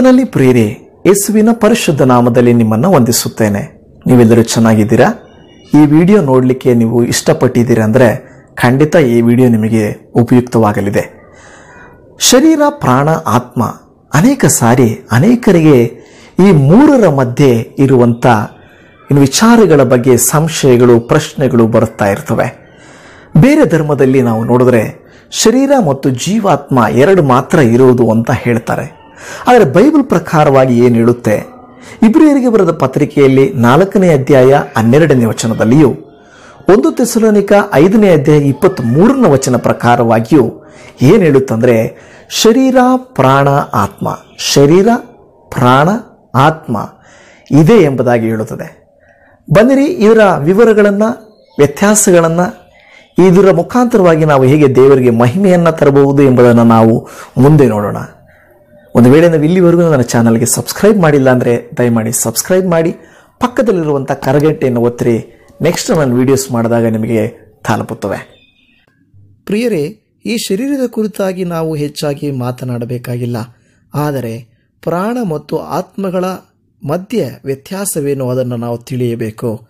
ಕರ್ತನಲ್ಲಿ ಪ್ರೇರೆ, ಯೇಸುವಿನ ಪರಿಶುದ್ಧ ನಾಮದಲ್ಲಿ ನಿಮ್ಮನ್ನು ವಂದಿಸುತ್ತೇನೆ. ನೀವೆಲ್ಲರೂ ಚೆನ್ನಾಗಿದ್ದೀರಾ? ಈ ವಿಡಿಯೋ ನೋಡಲಿಕ್ಕೆ ನೀವು ಇಷ್ಟಪಟ್ಟಿದ್ದೀರಾ ಅಂದರೆ ಖಂಡಿತ ಈ ವಿಡಿಯೋ ನಿಮಗೆ ಉಪಯುಕ್ತವಾಗಲಿದೆ. ಶರೀರ, ಪ್ರಾಣ, ಆತ್ಮ ಅನೇಕ ಸಾರಿ ಅನೇಕರಿಗೆ ಈ ಮೂರರ ಮಧ್ಯೆ ಇರುವಂಥ ಇನ್ನು ವಿಚಾರಗಳ ಬಗ್ಗೆ ಸಂಶಯಗಳು, ಪ್ರಶ್ನೆಗಳು ಬರುತ್ತಾ ಇರ್ತವೆ. ಬೇರೆ ಧರ್ಮದಲ್ಲಿ ನಾವು ನೋಡಿದ್ರೆ ಶರೀರ ಮತ್ತು ಜೀವಾತ್ಮ ಎರಡು ಮಾತ್ರ ಇರುವುದು ಅಂತ ಹೇಳ್ತಾರೆ. ಆದರೆ ಬೈಬಲ್ ಪ್ರಕಾರವಾಗಿ ಏನು ಹೇಳುತ್ತೆ? ಇಬ್ರಿಯರಿಗೆ ಬರೆದ ಪತ್ರಿಕೆಯಲ್ಲಿ ನಾಲ್ಕನೇ ಅಧ್ಯಾಯ ಹನ್ನೆರಡನೇ ವಚನದಲ್ಲಿಯೂ, ಒಂದು ತೆಸಲೋನಿಕ ಐದನೇ ಅಧ್ಯಾಯ ಇಪ್ಪತ್ತ್ ಮೂರನೇ ವಚನ ಪ್ರಕಾರವಾಗಿಯೂ ಏನು ಹೇಳುತ್ತಂದ್ರೆ, ಶರೀರ, ಪ್ರಾಣ, ಆತ್ಮ. ಶರೀರ, ಪ್ರಾಣ, ಆತ್ಮ ಇದೆ ಎಂಬುದಾಗಿ ಹೇಳುತ್ತದೆ. ಬನ್ನಿರಿ, ಇದರ ವಿವರಗಳನ್ನು, ವ್ಯತ್ಯಾಸಗಳನ್ನು ಇದರ ಮುಖಾಂತರವಾಗಿ ನಾವು ಹೇಗೆ ದೇವರಿಗೆ ಮಹಿಮೆಯನ್ನು ತರಬಹುದು ಎಂಬುದನ್ನು ನಾವು ಮುಂದೆ ನೋಡೋಣ. ಒಂದು ವೇಳೆ ನಾವು ಇಲ್ಲಿವರೆಗೂ ನನ್ನ ಚಾನಲ್ಗೆ ಸಬ್ಸ್ಕ್ರೈಬ್ ಮಾಡಿಲ್ಲ ಅಂದರೆ ದಯಮಾಡಿ ಸಬ್ಸ್ಕ್ರೈಬ್ ಮಾಡಿ ಪಕ್ಕದಲ್ಲಿರುವಂಥ ಕರಗಂಟೆಯನ್ನು ಒತ್ತಿರಿ. ನೆಕ್ಸ್ಟ್ ನಾನು ವಿಡಿಯೋಸ್ ಮಾಡಿದಾಗ ನಿಮಗೆ ತಲುಪುತ್ತವೆ ಪ್ರಿಯರೇ, ಈ ಶರೀರದ ಕುರಿತಾಗಿ ನಾವು ಹೆಚ್ಚಾಗಿ ಮಾತನಾಡಬೇಕಾಗಿಲ್ಲ. ಆದರೆ, ಪ್ರಾಣ ಮತ್ತು ಆತ್ಮಗಳ ಮಧ್ಯೆ ವ್ಯತ್ಯಾಸವೇನು ಅದನ್ನು ನಾವು ತಿಳಿಯಬೇಕು?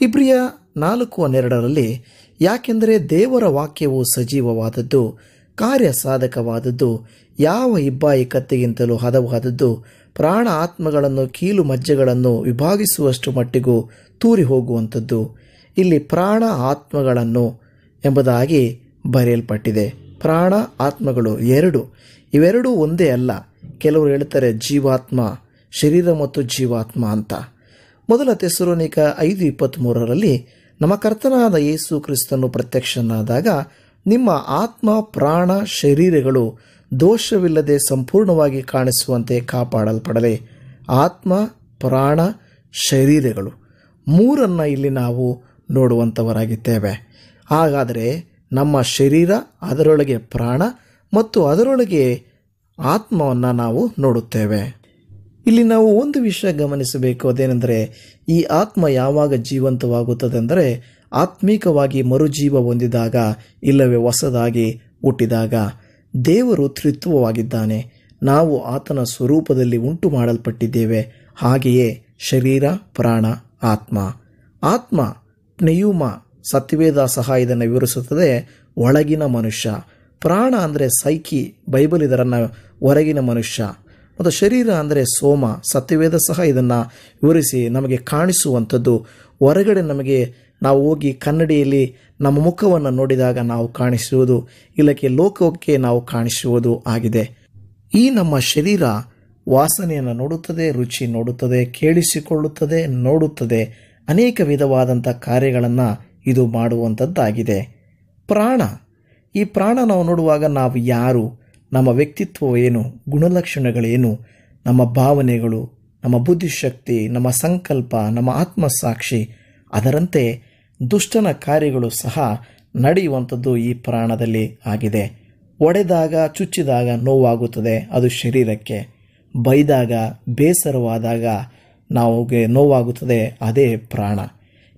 ಇಬ್ರಿಯ ನಾಲ್ಕು ಹನ್ನೆರಡರಲ್ಲಿ, ಯಾಕೆಂದರೆ ದೇವರ ವಾಕ್ಯವು ಸಜೀವವಾದದ್ದು. ಕಾರ್ಯ ಸಾಧಕವಾದದ್ದು ಯಾವ ಇಬ್ಬಾಯಿ ಕತ್ತೆಗಿಂತಲೂ ಹದವಾದದ್ದು, ಪ್ರಾಣ ಆತ್ಮಗಳನ್ನು ಕೀಲು ಮಜ್ಜೆಗಳನ್ನು ವಿಭಾಗಿಸುವಷ್ಟು ಮಟ್ಟಿಗೂ ತೂರಿ ಹೋಗುವಂಥದ್ದು. ಇಲ್ಲಿ ಪ್ರಾಣ ಆತ್ಮಗಳನ್ನು ಎಂಬುದಾಗಿ ಬರೆಯಲ್ಪಟ್ಟಿದೆ. ಪ್ರಾಣ ಆತ್ಮಗಳು ಎರಡು. ಇವೆರಡೂ ಒಂದೇ ಅಲ್ಲ. ಕೆಲವರು ಹೇಳ್ತಾರೆ ಜೀವಾತ್ಮ, ಶರೀರ ಮತ್ತು ಜೀವಾತ್ಮ ಅಂತ. ಮೊದಲ ತೆಸರೋನಿಕ ಐದು ಇಪ್ಪತ್ತ್ಮೂರರಲ್ಲಿ ನಮ್ಮ ಕರ್ತನಾದ ಯೇಸು ಕ್ರಿಸ್ತನು ಪ್ರತ್ಯಕ್ಷನಾದಾಗ ನಿಮ್ಮ ಆತ್ಮ, ಪ್ರಾಣ, ಶರೀರಗಳು ದೋಷವಿಲ್ಲದೆ ಸಂಪೂರ್ಣವಾಗಿ ಕಾಣಿಸುವಂತೆ ಕಾಪಾಡಲ್ಪಡಲಿ. ಆತ್ಮ, ಪ್ರಾಣ, ಶರೀರಗಳು ಮೂರನ್ನು ಇಲ್ಲಿ ನಾವು ನೋಡುವಂಥವರಾಗಿದ್ದೇವೆ. ಹಾಗಾದರೆ ನಮ್ಮ ಶರೀರ, ಅದರೊಳಗೆ ಪ್ರಾಣ ಮತ್ತು ಅದರೊಳಗೆ ಆತ್ಮವನ್ನು ನಾವು ನೋಡುತ್ತೇವೆ. ಇಲ್ಲಿ ನಾವು ಒಂದು ವಿಷಯ ಗಮನಿಸಬೇಕು ಅದೇನೆಂದರೆ ಈ ಆತ್ಮ ಯಾವಾಗ ಜೀವಂತವಾಗುತ್ತದೆ ಅಂದರೆ ಆತ್ಮೀಕವಾಗಿ ಮರುಜೀವ ಹೊಂದಿದಾಗ ಇಲ್ಲವೇ ಹೊಸದಾಗಿ ಹುಟ್ಟಿದಾಗ ದೇವರು ತ್ರಿತ್ವವಾಗಿದ್ದಾನೆ. ನಾವು ಆತನ ಸ್ವರೂಪದಲ್ಲಿ ಉಂಟು ಮಾಡಲ್ಪಟ್ಟಿದ್ದೇವೆ ಹಾಗೆಯೇ ಶರೀರ, ಪ್ರಾಣ, ಆತ್ಮ. ಆತ್ಮ ಪ್ನೆಯೂಮ ಸತ್ಯವೇದ ಸಹ ಇದನ್ನು ವಿವರಿಸುತ್ತದೆ. ಒಳಗಿನ ಮನುಷ್ಯ. ಪ್ರಾಣ ಅಂದರೆ ಸೈಕಿ ಬೈಬಲ್ ಇದರನ್ನು ಹೊರಗಿನ ಮನುಷ್ಯ. ಮತ್ತು ಶರೀರ ಅಂದರೆ ಸೋಮ, ಸತ್ಯವೇದ ಸಹ ಇದನ್ನು ವಿವರಿಸಿ ನಮಗೆ ಕಾಣಿಸುವಂಥದ್ದು. ಹೊರಗಡೆ ನಮಗೆ ನಾವು ಹೋಗಿ ಕನ್ನಡಿಯಲ್ಲಿ ನಮ್ಮ ಮುಖವನ್ನು ನೋಡಿದಾಗ ನಾವು ಕಾಣಿಸುವುದು ಇಲ್ಲಕ್ಕೆ ಲೋಕಕ್ಕೆ ನಾವು ಕಾಣಿಸುವುದು ಆಗಿದೆ. ಈ ನಮ್ಮ ಶರೀರ ವಾಸನೆಯನ್ನು ನೋಡುತ್ತದೆ, ರುಚಿ ನೋಡುತ್ತದೆ, ಕೇಳಿಸಿಕೊಳ್ಳುತ್ತದೆ, ನೋಡುತ್ತದೆ. ಅನೇಕ ವಿಧವಾದಂಥ ಕಾರ್ಯಗಳನ್ನು ಇದು ಮಾಡುವಂಥದ್ದಾಗಿದೆ. ಪ್ರಾಣ. ಈ ಪ್ರಾಣ ನಾವು ನೋಡುವಾಗ ನಾವು ಯಾರು? ನಮ್ಮ ವ್ಯಕ್ತಿತ್ವ ಏನು? ಗುಣಲಕ್ಷಣಗಳೇನು? ನಮ್ಮ ಭಾವನೆಗಳು, ನಮ್ಮ ಬುದ್ಧಿಶಕ್ತಿ, ನಮ್ಮ ಸಂಕಲ್ಪ, ನಮ್ಮ ಆತ್ಮಸಾಕ್ಷಿ, ಅದರಂತೆ ದುಷ್ಟನ ಕಾರ್ಯಗಳು ಸಹ ನಡೆಯುವಂಥದ್ದು ಈ ಪ್ರಾಣದಲ್ಲಿ ಆಗಿದೆ. ಒಡೆದಾಗ, ಚುಚ್ಚಿದಾಗ ನೋವಾಗುತ್ತದೆ, ಅದು ಶರೀರಕ್ಕೆ. ಬೈದಾಗ, ಬೇಸರವಾದಾಗ ನಾವುಗೆ ನೋವಾಗುತ್ತದೆ, ಅದೇ ಪ್ರಾಣ.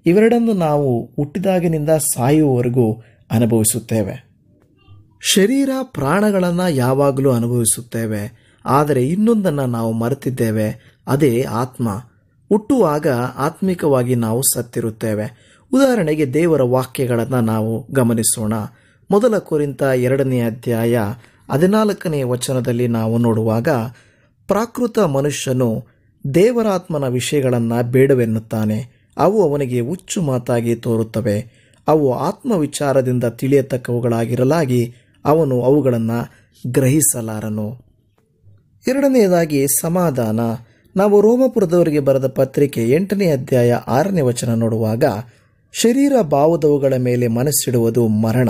ಇವೆರಡನ್ನು ನಾವು ಹುಟ್ಟಿದಾಗಿನಿಂದ ಸಾಯುವವರೆಗೂ ಅನುಭವಿಸುತ್ತೇವೆ. ಶರೀರ ಪ್ರಾಣಗಳನ್ನು ಯಾವಾಗಲೂ ಅನುಭವಿಸುತ್ತೇವೆ. ಆದರೆ ಇನ್ನೊಂದನ್ನು ನಾವು ಮರೆತಿದ್ದೇವೆ, ಅದೇ ಆತ್ಮ. ಹುಟ್ಟುವಾಗ ಆತ್ಮಿಕವಾಗಿ ನಾವು ಸತ್ತಿರುತ್ತೇವೆ. ಉದಾಹರಣೆಗೆ ದೇವರ ವಾಕ್ಯಗಳನ್ನು ನಾವು ಗಮನಿಸೋಣ. ಮೊದಲ ಕುರಿತ ಎರಡನೇ ಅಧ್ಯಾಯ ಹದಿನಾಲ್ಕನೇ ವಚನದಲ್ಲಿ ನಾವು ನೋಡುವಾಗ, ಪ್ರಾಕೃತ ಮನುಷ್ಯನು ದೇವರಾತ್ಮನ ವಿಷಯಗಳನ್ನು ಬೇಡವೆನ್ನುತ್ತಾನೆ. ಅವು ಅವನಿಗೆ ಹುಚ್ಚು ಮಾತಾಗಿ ತೋರುತ್ತವೆ. ಅವು ಆತ್ಮ ವಿಚಾರದಿಂದ ತಿಳಿಯತಕ್ಕವುಗಳಾಗಿರಲಾಗಿ ಅವನು ಅವುಗಳನ್ನು ಗ್ರಹಿಸಲಾರನು. ಎರಡನೆಯದಾಗಿ ಸಮಾಧಾನ. ನಾವು ರೋಮಪುರದವರಿಗೆ ಬರೆದ ಪತ್ರಿಕೆ ಎಂಟನೇ ಅಧ್ಯಾಯ ಆರನೇ ವಚನ ನೋಡುವಾಗ ಶರೀರ ಭಾವದವುಗಳ ಮೇಲೆ ಮನಸ್ಸಿಡುವುದು ಮರಣ,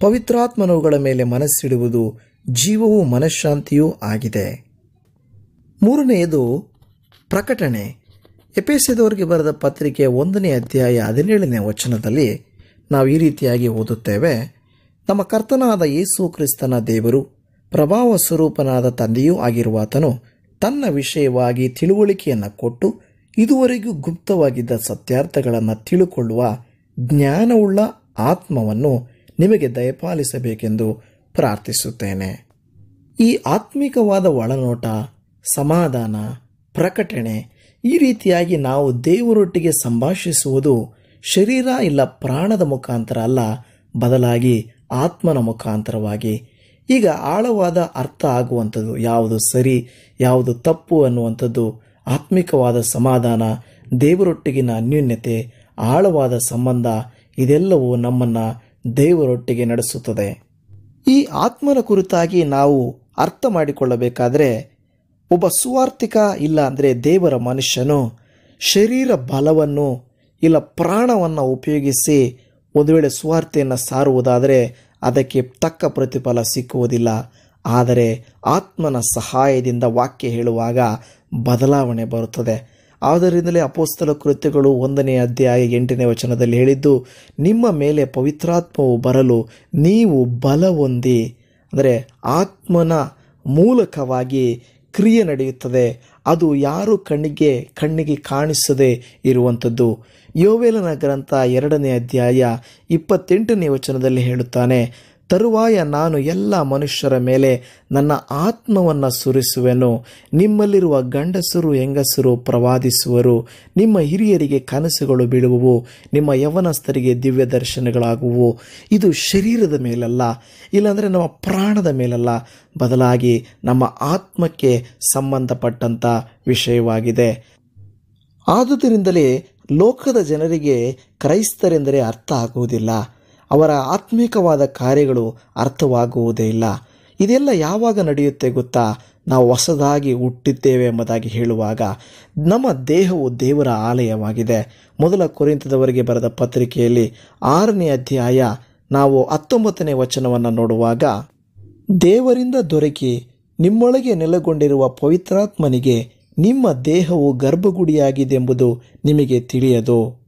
ಪವಿತ್ರಾತ್ಮನವುಗಳ ಮೇಲೆ ಮನಸ್ಸಿಡುವುದು ಜೀವವೂ ಮನಃಶಾಂತಿಯೂ ಆಗಿದೆ. ಮೂರನೆಯದು ಪ್ರಕಟಣೆ. ಎಪೇಸದವರಿಗೆ ಬರೆದ ಪತ್ರಿಕೆ ಒಂದನೇ ಅಧ್ಯಾಯ ಹದಿನೇಳನೇ ವಚನದಲ್ಲಿ ನಾವು ಈ ರೀತಿಯಾಗಿ ಓದುತ್ತೇವೆ, ನಮ್ಮ ಕರ್ತನಾದ ಯೇಸು ಕ್ರಿಸ್ತನ ದೇವರು, ಪ್ರಭಾವ ಸ್ವರೂಪನಾದ ತಂದೆಯೂ ಆಗಿರುವಾತನು ತನ್ನ ವಿಷಯವಾಗಿ ತಿಳುವಳಿಕೆಯನ್ನು ಕೊಟ್ಟು ಇದುವರೆಗೂ ಗುಪ್ತವಾಗಿದ್ದ ಸತ್ಯಾರ್ಥಗಳನ್ನು ತಿಳುಕೊಳ್ಳುವ ಜ್ಞಾನವುಳ್ಳ ಆತ್ಮವನ್ನು ನಿಮಗೆ ದಯಪಾಲಿಸಬೇಕೆಂದು ಪ್ರಾರ್ಥಿಸುತ್ತೇನೆ. ಈ ಆತ್ಮಿಕವಾದ ಒಳನೋಟ, ಸಮಾಧಾನ, ಪ್ರಕಟಣೆ ಈ ರೀತಿಯಾಗಿ ನಾವು ದೇವರೊಟ್ಟಿಗೆ ಸಂಭಾಷಿಸುವುದು ಶರೀರ ಇಲ್ಲ ಪ್ರಾಣದ ಮುಖಾಂತರ ಅಲ್ಲ, ಬದಲಾಗಿ ಆತ್ಮನ ಮುಖಾಂತರವಾಗಿ. ಈಗ ಆಳವಾದ ಅರ್ಥ ಆಗುವಂಥದ್ದು ಯಾವುದು ಸರಿ, ಯಾವುದು ತಪ್ಪು ಅನ್ನುವಂಥದ್ದು ಆತ್ಮಿಕವಾದ ಸಮಾಧಾನ, ದೇವರೊಟ್ಟಿಗಿನ ಅನ್ಯೂನ್ಯತೆ, ಆಳವಾದ ಸಂಬಂಧ, ಇದೆಲ್ಲವೂ ನಮ್ಮನ್ನು ದೇವರೊಟ್ಟಿಗೆ ನಡೆಸುತ್ತದೆ. ಈ ಆತ್ಮನ ಕುರಿತಾಗಿ ನಾವು ಅರ್ಥ ಮಾಡಿಕೊಳ್ಳಬೇಕಾದರೆ, ಒಬ್ಬ ಸುವಾರ್ಥಿಕ ಇಲ್ಲ ಅಂದರೆ ದೇವರ ಮನುಷ್ಯನು ಶರೀರ ಬಲವನ್ನು ಇಲ್ಲ ಪ್ರಾಣವನ್ನು ಉಪಯೋಗಿಸಿ ಒಂದು ವೇಳೆ ಸುವಾರ್ತೆಯನ್ನು ಸಾರುವುದಾದರೆ ಅದಕ್ಕೆ ತಕ್ಕ ಪ್ರತಿಫಲ ಸಿಕ್ಕುವುದಿಲ್ಲ. ಆದರೆ ಆತ್ಮನ ಸಹಾಯದಿಂದ ವಾಕ್ಯ ಹೇಳುವಾಗ ಬದಲಾವಣೆ ಬರುತ್ತದೆ. ಆದ್ದರಿಂದಲೇ ಅಪೋಸ್ತಲ ಕೃತ್ಯಗಳು ಒಂದನೇ ಅಧ್ಯಾಯ ಎಂಟನೇ ವಚನದಲ್ಲಿ ಹೇಳಿದ್ದು, ನಿಮ್ಮ ಮೇಲೆ ಪವಿತ್ರಾತ್ಮವು ಬರಲು ನೀವು ಬಲ ಹೊಂದಿ ಅಂದರೆ ಆತ್ಮನ ಮೂಲಕವಾಗಿ ಕ್ರಿಯೆ ನಡೆಯುತ್ತದೆ. ಅದು ಯಾರು ಕಣ್ಣಿಗೆ ಕಣ್ಣಿಗೆ ಕಾಣಿಸದೇ ಇರುವಂಥದ್ದು. ಯೋವೇಲನ ಗ್ರಂಥ ಎರಡನೇ ಅಧ್ಯಾಯ ಇಪ್ಪತ್ತೆಂಟನೇ ವಚನದಲ್ಲಿ ಹೇಳುತ್ತಾನೆ ತರುವಾಯ ನಾನು ಎಲ್ಲ ಮನುಷ್ಯರ ಮೇಲೆ ನನ್ನ ಆತ್ಮವನ್ನು ಸುರಿಸುವೆನು. ನಿಮ್ಮಲ್ಲಿರುವ ಗಂಡಸರು, ಹೆಂಗಸರು ಪ್ರವಾದಿಸುವರು. ನಿಮ್ಮ ಹಿರಿಯರಿಗೆ ಕನಸುಗಳು ಬೀಳುವು ನಿಮ್ಮ ಯವನಸ್ಥರಿಗೆ ದಿವ್ಯ ದರ್ಶನಗಳಾಗುವು ಇದು ಶರೀರದ ಮೇಲಲ್ಲ, ಇಲ್ಲಾಂದರೆ ನಮ್ಮ ಪ್ರಾಣದ ಮೇಲಲ್ಲ. ಬದಲಾಗಿ ನಮ್ಮ ಆತ್ಮಕ್ಕೆ ಸಂಬಂಧಪಟ್ಟಂಥ ವಿಷಯವಾಗಿದೆ. ಆದುದರಿಂದಲೇ ಲೋಕದ ಜನರಿಗೆ ಕ್ರೈಸ್ತರೆಂದರೆ ಅರ್ಥ ಆಗುವುದಿಲ್ಲ. ಅವರ ಆತ್ಮಿಕವಾದ ಕಾರ್ಯಗಳು ಅರ್ಥವಾಗುವುದೇ ಇಲ್ಲ. ಇದೆಲ್ಲ ಯಾವಾಗ ನಡೆಯುತ್ತೆ ಗೊತ್ತಾ? ನಾವು ಹೊಸದಾಗಿ ಹುಟ್ಟಿದ್ದೇವೆ ಎಂಬುದಾಗಿ ಹೇಳುವಾಗ ನಮ್ಮ ದೇಹವು ದೇವರ ಆಲಯವಾಗಿದೆ. ಮೊದಲ ಕುರಿತದವರಿಗೆ ಬರೆದ ಪತ್ರಿಕೆಯಲ್ಲಿ ಆರನೇ ಅಧ್ಯಾಯ ನಾವು ಹತ್ತೊಂಬತ್ತನೇ ವಚನವನ್ನು ನೋಡುವಾಗ, ದೇವರಿಂದ ದೊರಕಿ ನಿಮ್ಮೊಳಗೆ ನೆಲೆಗೊಂಡಿರುವ ಪವಿತ್ರಾತ್ಮನಿಗೆ ನಿಮ್ಮ ದೇಹವು ಗರ್ಭಗುಡಿಯಾಗಿದೆ ಎಂಬುದು ನಿಮಗೆ ತಿಳಿಯದು.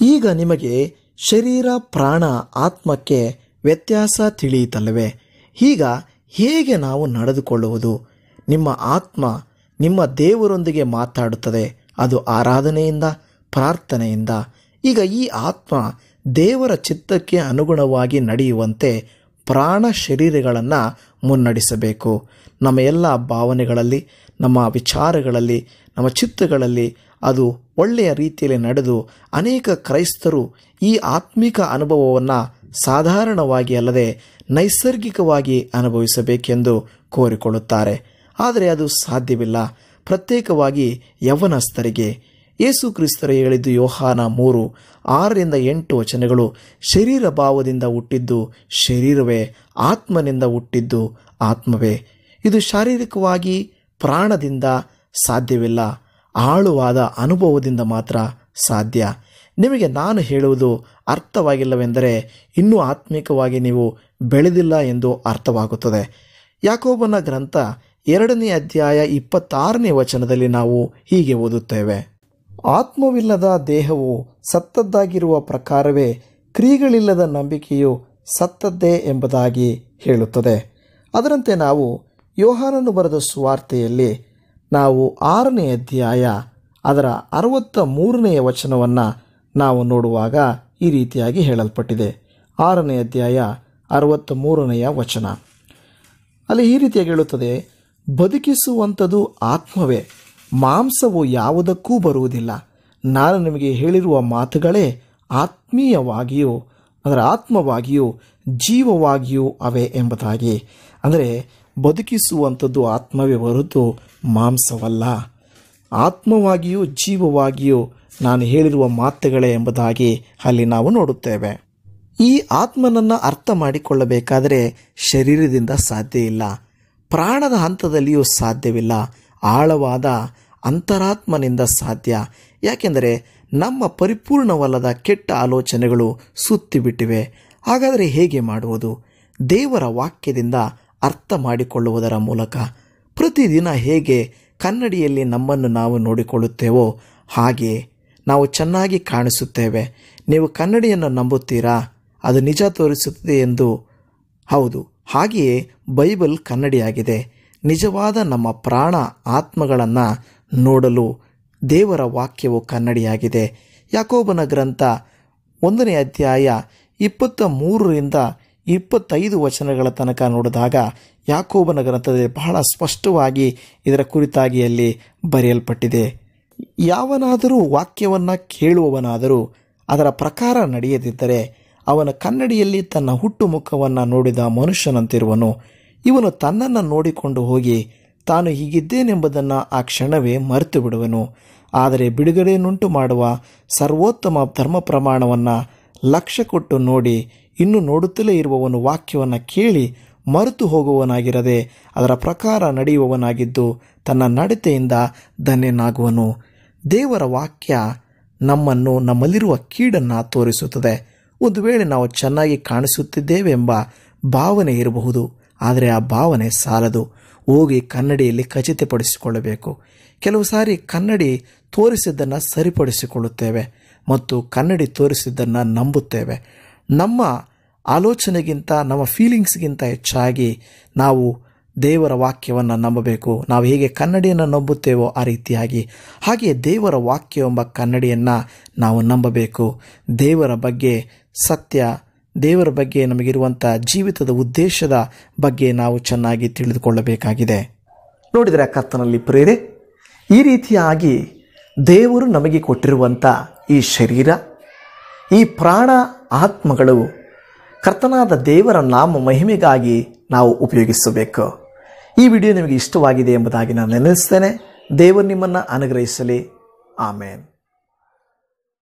ಈಗ ನಿಮಗೆ ಶರೀರ, ಪ್ರಾಣ, ಆತ್ಮಕ್ಕೆ ವ್ಯತ್ಯಾಸ ತಿಳಿಯಿತಲ್ಲವೇ? ಈಗ ಹೇಗೆ ನಾವು ನಡೆದುಕೊಳ್ಳುವುದು? ನಿಮ್ಮ ಆತ್ಮ ನಿಮ್ಮ ದೇವರೊಂದಿಗೆ ಮಾತಾಡುತ್ತದೆ. ಅದು ಆರಾಧನೆಯಿಂದ, ಪ್ರಾರ್ಥನೆಯಿಂದ. ಈಗ ಈ ಆತ್ಮ ದೇವರ ಚಿತ್ತಕ್ಕೆ ಅನುಗುಣವಾಗಿ ನಡೆಯುವಂತೆ ಪ್ರಾಣ ಶರೀರಗಳನ್ನು ಮುನ್ನಡೆಸಬೇಕು. ನಮ್ಮ ಎಲ್ಲ ಭಾವನೆಗಳಲ್ಲಿ, ನಮ್ಮ ವಿಚಾರಗಳಲ್ಲಿ, ನಮ್ಮ ಚಿತ್ತಗಳಲ್ಲಿ ಅದು ಒಳ್ಳೆಯ ರೀತಿಯಲ್ಲಿ ನಡೆದು ಅನೇಕ ಕ್ರೈಸ್ತರು ಈ ಆತ್ಮಿಕ ಅನುಭವವನ್ನು ಸಾಧಾರಣವಾಗಿ ಅಲ್ಲದೆ ನೈಸರ್ಗಿಕವಾಗಿ ಅನುಭವಿಸಬೇಕೆಂದು ಕೋರಿಕೊಳ್ಳುತ್ತಾರೆ. ಆದರೆ ಅದು ಸಾಧ್ಯವಿಲ್ಲ. ಪ್ರತ್ಯೇಕವಾಗಿ ಯವನಸ್ಥರಿಗೆ ಯೇಸು ಕ್ರಿಸ್ತರು ಹೇಳಿದ್ದು ಯೋಹಾನ ಮೂರು, ಆರರಿಂದ ಎಂಟು ವಚನಗಳು ಶರೀರ ಭಾವದಿಂದ ಹುಟ್ಟಿದ್ದು ಶರೀರವೇ, ಆತ್ಮನಿಂದ ಹುಟ್ಟಿದ್ದು ಆತ್ಮವೇ. ಇದು ಶಾರೀರಿಕವಾಗಿ ಪ್ರಾಣದಿಂದ ಸಾಧ್ಯವಿಲ್ಲ. ಆಳುವಾದ ಅನುಭವದಿಂದ ಮಾತ್ರ ಸಾಧ್ಯ. ನಿಮಗೆ ನಾನು ಹೇಳುವುದು ಅರ್ಥವಾಗಿಲ್ಲವೆಂದರೆ ಇನ್ನೂ ಆತ್ಮಿಕವಾಗಿ ನೀವು ಬೆಳೆದಿಲ್ಲ ಎಂದು ಅರ್ಥವಾಗುತ್ತದೆ. ಯಾಕೋಬನ ಗ್ರಂಥ ಎರಡನೇ ಅಧ್ಯಾಯ ಇಪ್ಪತ್ತಾರನೇ ವಚನದಲ್ಲಿ ನಾವು ಹೀಗೆ ಓದುತ್ತೇವೆ. ಆತ್ಮವಿಲ್ಲದ ದೇಹವು ಸತ್ತದ್ದಾಗಿರುವ ಪ್ರಕಾರವೇ ಕ್ರಿಯೆಗಳಿಲ್ಲದ ನಂಬಿಕೆಯು ಸತ್ತದ್ದೇ ಎಂಬುದಾಗಿ ಹೇಳುತ್ತದೆ. ಅದರಂತೆ ನಾವು ಯೋಹಾನನು ಬರೆದ ಸುವಾರ್ತೆಯಲ್ಲಿ ನಾವು ಆರನೇ ಅಧ್ಯಾಯ ಅದರ ಅರವತ್ತ ಮೂರನೆಯ ವಚನವನ್ನು ನಾವು ನೋಡುವಾಗ ಈ ರೀತಿಯಾಗಿ ಹೇಳಲ್ಪಟ್ಟಿದೆ. ಆರನೇ ಅಧ್ಯಾಯ ಅರವತ್ತ ಮೂರನೆಯ ವಚನ. ಅಲ್ಲಿ ಈ ರೀತಿಯಾಗಿ ಹೇಳುತ್ತದೆ, ಬದುಕಿಸುವಂಥದ್ದು ಆತ್ಮವೇ, ಮಾಂಸವು ಯಾವುದಕ್ಕೂ ಬರುವುದಿಲ್ಲ. ನಾನು ನಿಮಗೆ ಹೇಳಿರುವ ಮಾತುಗಳೇ ಆತ್ಮೀಯವಾಗಿಯೂ, ಅದರ ಆತ್ಮವಾಗಿಯೂ ಜೀವವಾಗಿಯೂ ಅವೆ ಎಂಬುದಾಗಿ. ಅಂದರೆ ಬದುಕಿಸುವಂಥದ್ದು ಆತ್ಮವೇ ಹೊರತು ಮಾಂಸವಲ್ಲ. ಆತ್ಮವಾಗಿಯೂ ಜೀವವಾಗಿಯೂ ನಾನು ಹೇಳಿರುವ ಮಾತುಗಳೇ ಎಂಬುದಾಗಿ ಅಲ್ಲಿ ನಾವು ನೋಡುತ್ತೇವೆ. ಈ ಆತ್ಮನನ್ನು ಅರ್ಥ ಮಾಡಿಕೊಳ್ಳಬೇಕಾದರೆ ಶರೀರದಿಂದ ಸಾಧ್ಯ ಇಲ್ಲ. ಪ್ರಾಣದ ಹಂತದಲ್ಲಿಯೂ ಸಾಧ್ಯವಿಲ್ಲ. ಆಳವಾದ ಅಂತರಾತ್ಮನಿಂದ ಸಾಧ್ಯ. ಯಾಕೆಂದರೆ ನಮ್ಮ ಪರಿಪೂರ್ಣವಲ್ಲದ ಕೆಟ್ಟ ಆಲೋಚನೆಗಳು ಸುತ್ತಿಬಿಟ್ಟಿವೆ. ಹಾಗಾದರೆ ಹೇಗೆ ಮಾಡುವುದು? ದೇವರ ವಾಕ್ಯದಿಂದ ಅರ್ಥ ಮಾಡಿಕೊಳ್ಳುವುದರ ಮೂಲಕ ಪ್ರತಿದಿನ ಹೇಗೆ ಕನ್ನಡಿಯಲ್ಲಿ ನಮ್ಮನ್ನು ನಾವು ನೋಡಿಕೊಳ್ಳುತ್ತೇವೋ ಹಾಗೆ ನಾವು ಚೆನ್ನಾಗಿ ಕಾಣಿಸುತ್ತೇವೆ. ನೀವು ಕನ್ನಡಿಯನ್ನು ನಂಬುತ್ತೀರಾ? ಅದು ನಿಜ ತೋರಿಸುತ್ತದೆ ಎಂದು. ಹೌದು, ಹಾಗೆಯೇ ಬೈಬಲ್ ಕನ್ನಡಿಯಾಗಿದೆ. ನಿಜವಾದ ನಮ್ಮ ಪ್ರಾಣ ಆತ್ಮಗಳನ್ನು ನೋಡಲು ದೇವರ ವಾಕ್ಯವು ಕನ್ನಡಿಯಾಗಿದೆ. ಯಾಕೋಬನ ಗ್ರಂಥ ಒಂದನೇ ಅಧ್ಯಾಯ ಇಪ್ಪತ್ತ ಮೂರರಿಂದ ಇಪ್ಪತ್ತೈದು ವಚನಗಳ ತನಕ ನೋಡಿದಾಗ ಯಾಕೋಬನ ಗ್ರಂಥದಲ್ಲಿ ಬಹಳ ಸ್ಪಷ್ಟವಾಗಿ ಇದರ ಕುರಿತಾಗಿ ಅಲ್ಲಿ ಬರೆಯಲ್ಪಟ್ಟಿದೆ. ಯಾವನಾದರೂ ವಾಕ್ಯವನ್ನು ಕೇಳುವವನಾದರೂ ಅದರ ಪ್ರಕಾರ ನಡೆಯದಿದ್ದರೆ ಅವನ ಕನ್ನಡಿಯಲ್ಲಿ ತನ್ನ ಹುಟ್ಟು ಮುಖವನ್ನು ನೋಡಿದ ಮನುಷ್ಯನಂತಿರುವನು. ಇವನು ತನ್ನನ್ನು ನೋಡಿಕೊಂಡು ಹೋಗಿ ತಾನು ಹೀಗಿದ್ದೇನೆಂಬುದನ್ನು ಆ ಕ್ಷಣವೇ ಮರೆತು ಬಿಡುವನು ಆದರೆ ಬಿಡುಗಡೆಯನ್ನುಂಟು ಮಾಡುವ ಸರ್ವೋತ್ತಮ ಧರ್ಮ ಪ್ರಮಾಣವನ್ನು ಲಕ್ಷ್ಯ ಕೊಟ್ಟು ನೋಡಿ ಇನ್ನು ನೋಡುತ್ತಲೇ ಇರುವವನು ವಾಕ್ಯವನ್ನು ಕೇಳಿ ಮರೆತು ಹೋಗುವವನಾಗಿರದೆ ಅದರ ಪ್ರಕಾರ ನಡೆಯುವವನಾಗಿದ್ದು ತನ್ನ ನಡತೆಯಿಂದ ಧನ್ಯನಾಗುವನು. ದೇವರ ವಾಕ್ಯ ನಮ್ಮನ್ನು ನಮ್ಮಲ್ಲಿರುವ ಕೀಡನ್ನು ತೋರಿಸುತ್ತದೆ. ಒಂದು ವೇಳೆ ನಾವು ಚೆನ್ನಾಗಿ ಕಾಣಿಸುತ್ತಿದ್ದೇವೆಂಬ ಭಾವನೆ ಇರಬಹುದು, ಆದರೆ ಆ ಭಾವನೆ ಸಾಲದು. ಹೋಗಿ ಕನ್ನಡಿಯಲ್ಲಿ ಖಚಿತಪಡಿಸಿಕೊಳ್ಳಬೇಕು. ಕೆಲವು ಸಾರಿ ಕನ್ನಡಿ ತೋರಿಸಿದ್ದನ್ನು ಸರಿಪಡಿಸಿಕೊಳ್ಳುತ್ತೇವೆ ಮತ್ತು ಕನ್ನಡಿ ತೋರಿಸಿದ್ದನ್ನು ನಂಬುತ್ತೇವೆ. ನಮ್ಮ ಆಲೋಚನೆಗಿಂತ, ನಮ್ಮ ಫೀಲಿಂಗ್ಸ್ಗಿಂತ ಹೆಚ್ಚಾಗಿ ನಾವು ದೇವರ ವಾಕ್ಯವನ್ನು ನಂಬಬೇಕು. ನಾವು ಹೇಗೆ ಕನ್ನಡಿಯನ್ನು ನಂಬುತ್ತೇವೋ ಆ ರೀತಿಯಾಗಿ. ಹಾಗೆ ದೇವರ ವಾಕ್ಯ ಎಂಬ ಕನ್ನಡಿಯನ್ನು ನಾವು ನಂಬಬೇಕು. ದೇವರ ಬಗ್ಗೆ ಸತ್ಯ, ದೇವರ ಬಗ್ಗೆ ನಮಗಿರುವಂಥ ಜೀವಿತದ ಉದ್ದೇಶದ ಬಗ್ಗೆ ನಾವು ಚೆನ್ನಾಗಿ ತಿಳಿದುಕೊಳ್ಳಬೇಕಾಗಿದೆ. ನೋಡಿದರೆ ಕರ್ತನಲ್ಲಿ ಪ್ರೇರೆ, ಈ ರೀತಿಯಾಗಿ ದೇವರು ನಮಗೆ ಕೊಟ್ಟಿರುವಂಥ ಈ ಶರೀರ ಈ ಪ್ರಾಣ ಆತ್ಮಗಳು ಕರ್ತನಾದ ದೇವರ ನಾಮ ಮಹಿಮೆಗಾಗಿ ನಾವು ಉಪಯೋಗಿಸಬೇಕು. ಈ ವಿಡಿಯೋ ನಿಮಗೆ ಇಷ್ಟವಾಗಿದೆ ಎಂಬುದಾಗಿ ನಾನು ನೆನೆಸ್ತೇನೆ ದೇವರು ನಿಮ್ಮನ್ನು ಅನುಗ್ರಹಿಸಲಿ. ಆಮೇನ್.